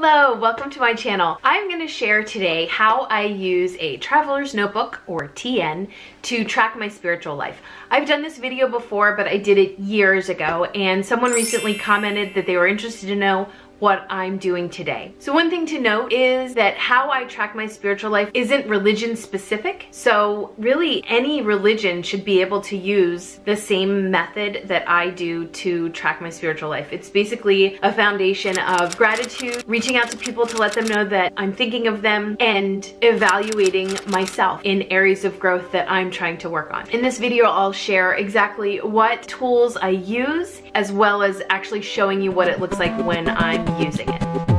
Hello, welcome to my channel. I'm going to share today how I use a traveler's notebook or TN to track my spiritual life. I've done this video before, but I did it years ago and someone recently commented that they were interested to know what I'm doing today. So one thing to note is that how I track my spiritual life isn't religion specific. So really any religion should be able to use the same method that I do to track my spiritual life. It's basically a foundation of gratitude, reaching out to people to let them know that I'm thinking of them and evaluating myself in areas of growth that I'm trying to work on. In this video, I'll share exactly what tools I use as well as actually showing you what it looks like when I'm using it.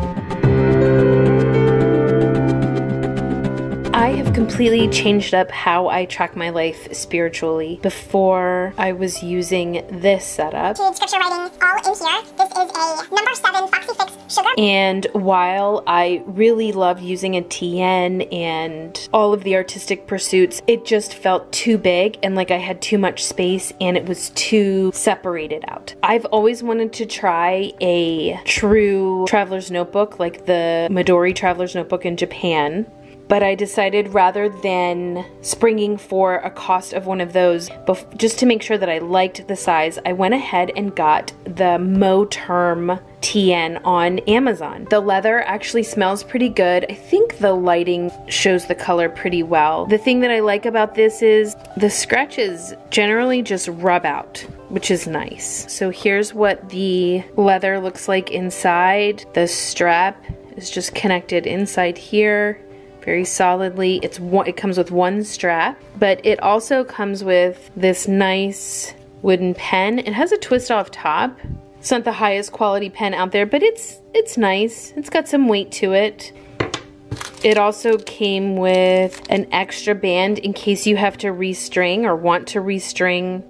I have completely changed up how I track my life spiritually. Before I was using this setup. scripture writing all in here. This is a number seven Foxy Fix sugar. And while I really love using a TN and all of the artistic pursuits, it just felt too big and like I had too much space and it was too separated out. I've always wanted to try a true traveler's notebook like the Midori traveler's notebook in Japan but I decided rather than springing for a cost of one of those, just to make sure that I liked the size, I went ahead and got the Moterm TN on Amazon. The leather actually smells pretty good. I think the lighting shows the color pretty well. The thing that I like about this is the scratches generally just rub out which is nice. So here's what the leather looks like inside. The strap is just connected inside here very solidly. It's one, it comes with one strap, but it also comes with this nice wooden pen. It has a twist off top. It's not the highest quality pen out there, but it's it's nice. It's got some weight to it. It also came with an extra band in case you have to restring or want to restring.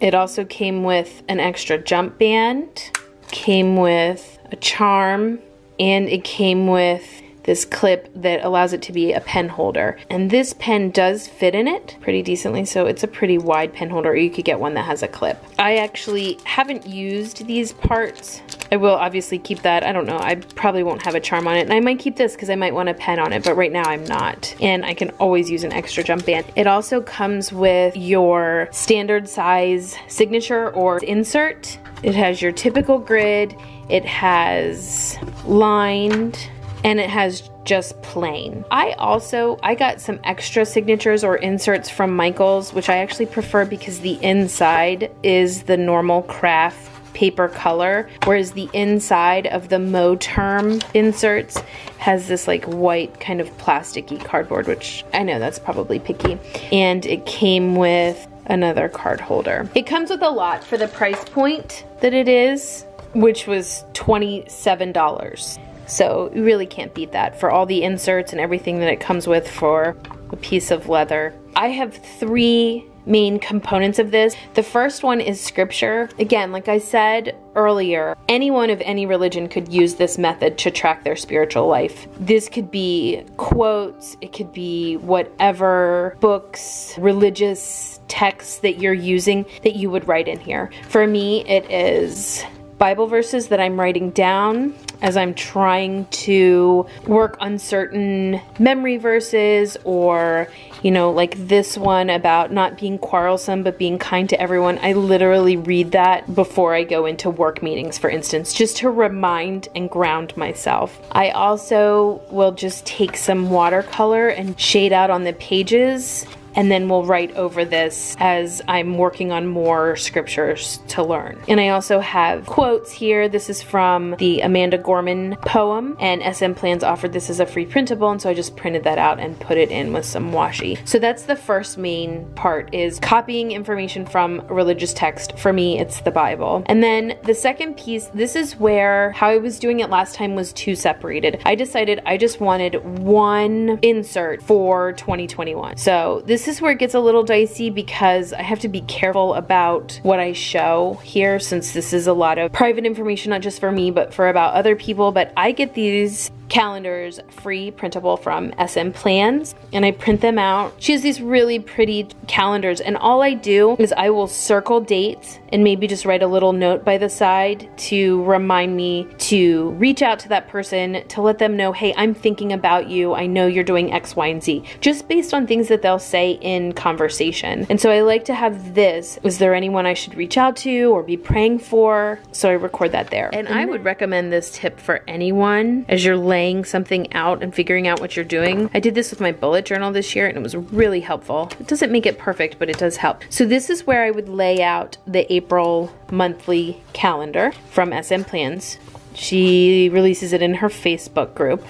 It also came with an extra jump band, came with a charm, and it came with this clip that allows it to be a pen holder. And this pen does fit in it pretty decently, so it's a pretty wide pen holder, or you could get one that has a clip. I actually haven't used these parts. I will obviously keep that. I don't know. I probably won't have a charm on it. And I might keep this because I might want a pen on it, but right now I'm not. And I can always use an extra jump band. It also comes with your standard size signature or insert. It has your typical grid. It has lined and it has just plain. I also, I got some extra signatures or inserts from Michaels, which I actually prefer because the inside is the normal craft paper color, whereas the inside of the Moterm inserts has this like white kind of plasticky cardboard, which I know that's probably picky. And it came with another card holder. It comes with a lot for the price point that it is, which was $27. So you really can't beat that for all the inserts and everything that it comes with for a piece of leather. I have three main components of this. The first one is scripture. Again, like I said earlier, anyone of any religion could use this method to track their spiritual life. This could be quotes, it could be whatever books, religious texts that you're using that you would write in here. For me, it is Bible verses that I'm writing down as I'm trying to work on certain memory verses or, you know, like this one about not being quarrelsome but being kind to everyone. I literally read that before I go into work meetings, for instance, just to remind and ground myself. I also will just take some watercolor and shade out on the pages and then we'll write over this as I'm working on more scriptures to learn. And I also have quotes here. This is from the Amanda Gorman poem, and SM Plans offered this as a free printable, and so I just printed that out and put it in with some washi. So that's the first main part is copying information from religious text. For me, it's the Bible. And then the second piece, this is where how I was doing it last time was too separated. I decided I just wanted one insert for 2021. So this this is where it gets a little dicey because I have to be careful about what I show here since this is a lot of private information, not just for me, but for about other people. But I get these calendars free printable from SM Plans and I print them out. She has these really pretty calendars and all I do is I will circle dates and maybe just write a little note by the side to remind me to reach out to that person to let them know, hey, I'm thinking about you. I know you're doing X, Y, and Z, just based on things that they'll say in conversation. And so I like to have this. Is there anyone I should reach out to or be praying for? So I record that there. And I would recommend this tip for anyone as you're laying laying something out and figuring out what you're doing. I did this with my bullet journal this year and it was really helpful. It doesn't make it perfect, but it does help. So this is where I would lay out the April monthly calendar from SM Plans. She releases it in her Facebook group.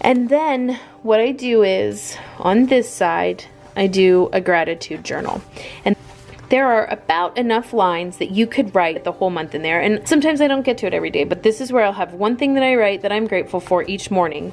And then what I do is on this side, I do a gratitude journal. And there are about enough lines that you could write the whole month in there. And sometimes I don't get to it every day, but this is where I'll have one thing that I write that I'm grateful for each morning.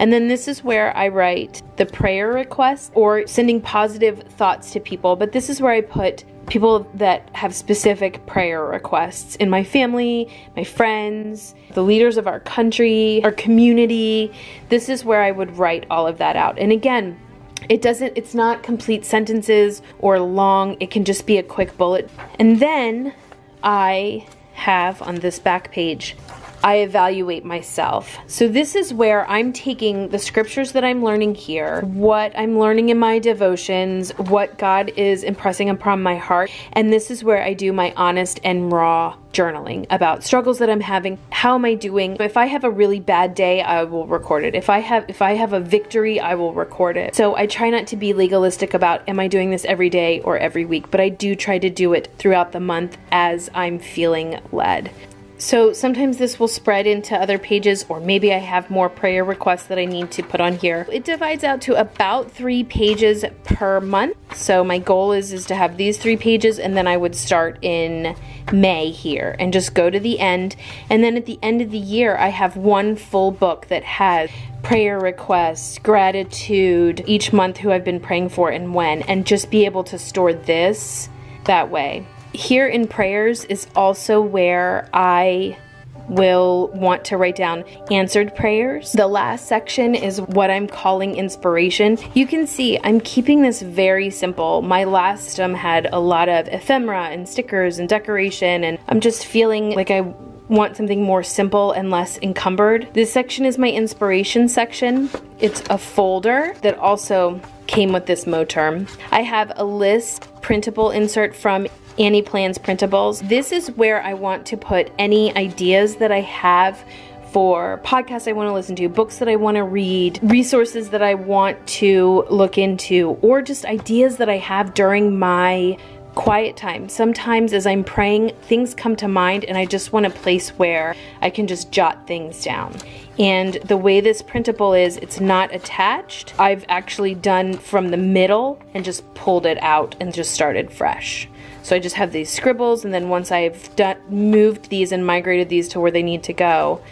And then this is where I write the prayer request or sending positive thoughts to people. But this is where I put people that have specific prayer requests in my family, my friends, the leaders of our country, our community. This is where I would write all of that out. And again, it doesn't, it's not complete sentences or long, it can just be a quick bullet. And then I have on this back page, I evaluate myself. So this is where I'm taking the scriptures that I'm learning here, what I'm learning in my devotions, what God is impressing upon my heart, and this is where I do my honest and raw journaling about struggles that I'm having. How am I doing? If I have a really bad day, I will record it. If I have if I have a victory, I will record it. So I try not to be legalistic about am I doing this every day or every week, but I do try to do it throughout the month as I'm feeling led. So sometimes this will spread into other pages or maybe I have more prayer requests that I need to put on here. It divides out to about three pages per month. So my goal is, is to have these three pages and then I would start in May here and just go to the end. And then at the end of the year, I have one full book that has prayer requests, gratitude, each month who I've been praying for and when, and just be able to store this that way here in prayers is also where I will want to write down answered prayers. The last section is what I'm calling inspiration. You can see I'm keeping this very simple. My last um, had a lot of ephemera and stickers and decoration and I'm just feeling like I want something more simple and less encumbered. This section is my inspiration section. It's a folder that also came with this Moterm. I have a list printable insert from Annie Plans printables. This is where I want to put any ideas that I have for podcasts I want to listen to, books that I want to read, resources that I want to look into, or just ideas that I have during my quiet time. Sometimes as I'm praying, things come to mind and I just want a place where I can just jot things down. And the way this printable is, it's not attached. I've actually done from the middle and just pulled it out and just started fresh. So I just have these scribbles and then once I've done, moved these and migrated these to where they need to go,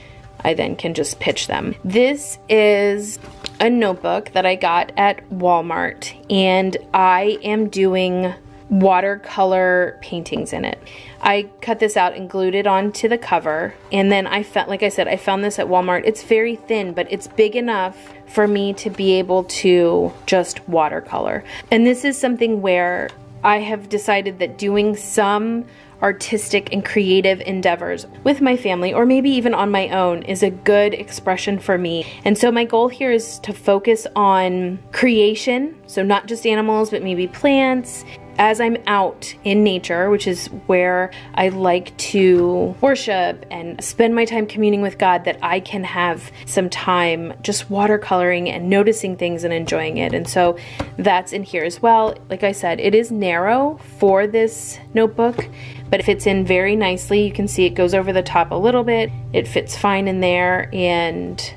I then can just pitch them. This is a notebook that I got at Walmart and I am doing watercolor paintings in it. I cut this out and glued it onto the cover and then I found like I said I found this at Walmart. It's very thin but it's big enough for me to be able to just watercolor. And this is something where I have decided that doing some artistic and creative endeavors with my family or maybe even on my own is a good expression for me. And so my goal here is to focus on creation, so not just animals but maybe plants as I'm out in nature, which is where I like to worship and spend my time communing with God, that I can have some time just watercoloring and noticing things and enjoying it. And so that's in here as well. Like I said, it is narrow for this notebook, but it fits in very nicely. You can see it goes over the top a little bit. It fits fine in there and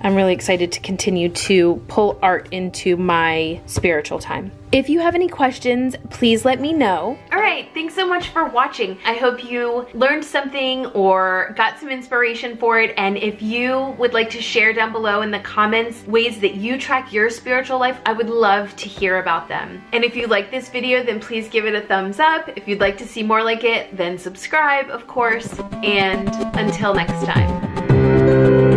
I'm really excited to continue to pull art into my spiritual time. If you have any questions, please let me know. All right, thanks so much for watching. I hope you learned something or got some inspiration for it. And if you would like to share down below in the comments ways that you track your spiritual life, I would love to hear about them. And if you like this video, then please give it a thumbs up. If you'd like to see more like it, then subscribe, of course. And until next time.